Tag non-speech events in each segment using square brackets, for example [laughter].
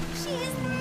She is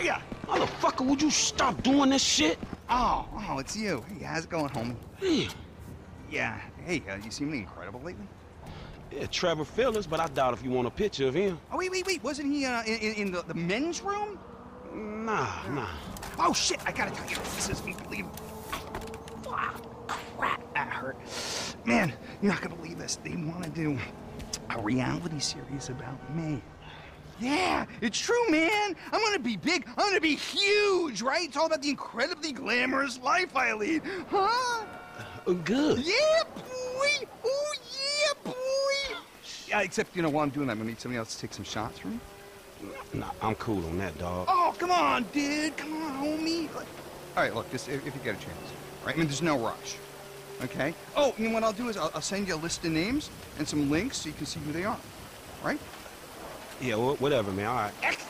ya? Motherfucker, would you stop doing this shit? Oh, oh, it's you. Hey, how's it going, homie? Yeah. Yeah. Hey, uh, you seeming incredible lately. Yeah, Trevor Phillips, but I doubt if you want a picture of him. Oh, wait, wait, wait. Wasn't he uh, in, in the, the men's room? Nah, nah. Oh, shit. I gotta tell you, this is unbelievable. Ah, crap. That hurt. Man, you're not gonna believe this. They want to do a reality series about me. Yeah, it's true, man. I'm gonna be big. I'm gonna be huge, right? It's all about the incredibly glamorous life I lead. Huh? Uh, good. Yeah, boy. Oh, yeah, boy. Yeah, except, you know, while I'm doing that, I'm gonna need somebody else to take some shots for me. Nah, I'm cool on that, dog. Oh, come on, dude. Come on, homie. All right, look, just if, if you get a chance. Right? I mean, there's no rush. Okay? Oh, and what I'll do is I'll, I'll send you a list of names and some links so you can see who they are. Right? Yeah, wh- whatever, man. All right. [clears throat]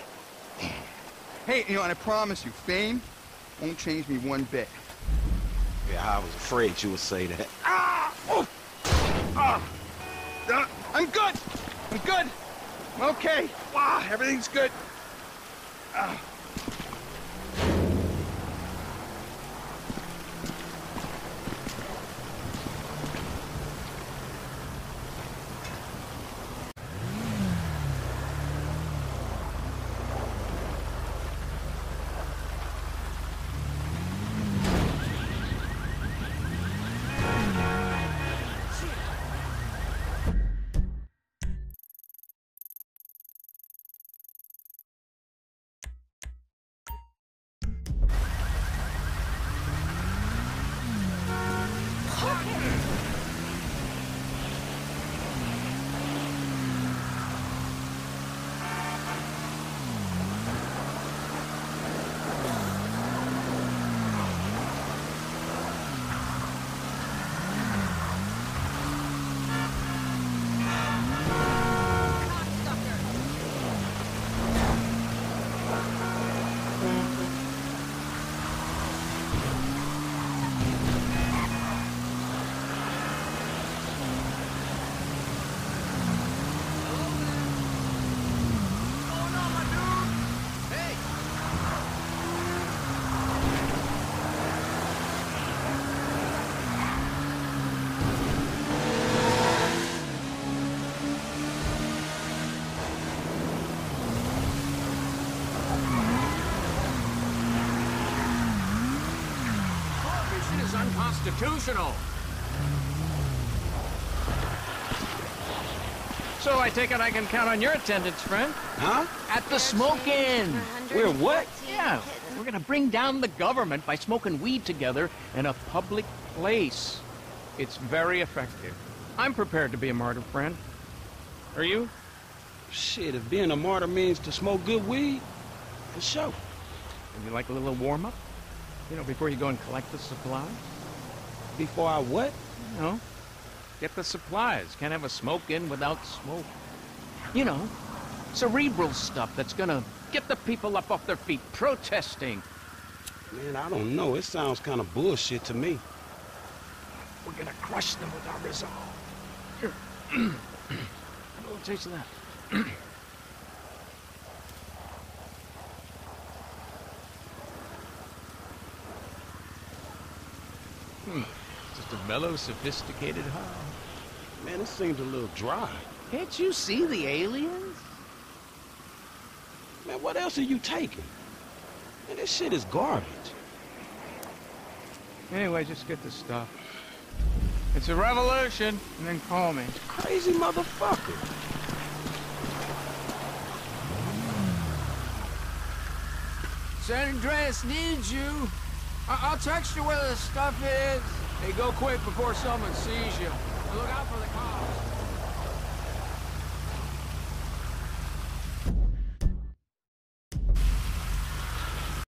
Hey, you know, and I promise you, fame won't change me one bit. Yeah, I was afraid you would say that. Ah! Oh! Ah! Uh, I'm good! I'm good! I'm okay. Wow, everything's good. Ah. Unconstitutional. So I take it I can count on your attendance, friend. Huh? At the smoke-in. We're what? Yeah, we're gonna bring down the government by smoking weed together in a public place. It's very effective. I'm prepared to be a martyr, friend. Are you? Shit, if being a martyr means to smoke good weed, for sure. Would you like a little warm-up? You know, before you go and collect the supplies? Before I what? You know, get the supplies. Can't have a smoke-in without smoke. You know, cerebral stuff that's gonna get the people up off their feet protesting. Man, I don't know. It sounds kind of bullshit to me. We're gonna crush them with our resolve. Here. [clears throat] A little taste of that. [clears throat] Hmm. Just a mellow, sophisticated high. Man, it seems a little dry. Can't you see the aliens? Man, what else are you taking? Man, this shit is garbage. Anyway, just get the stuff. It's a revolution, and then call me. Crazy motherfucker. San Andreas needs you. I- I'll text you where the stuff is. Hey, go quick before someone sees you. Look out for the cops.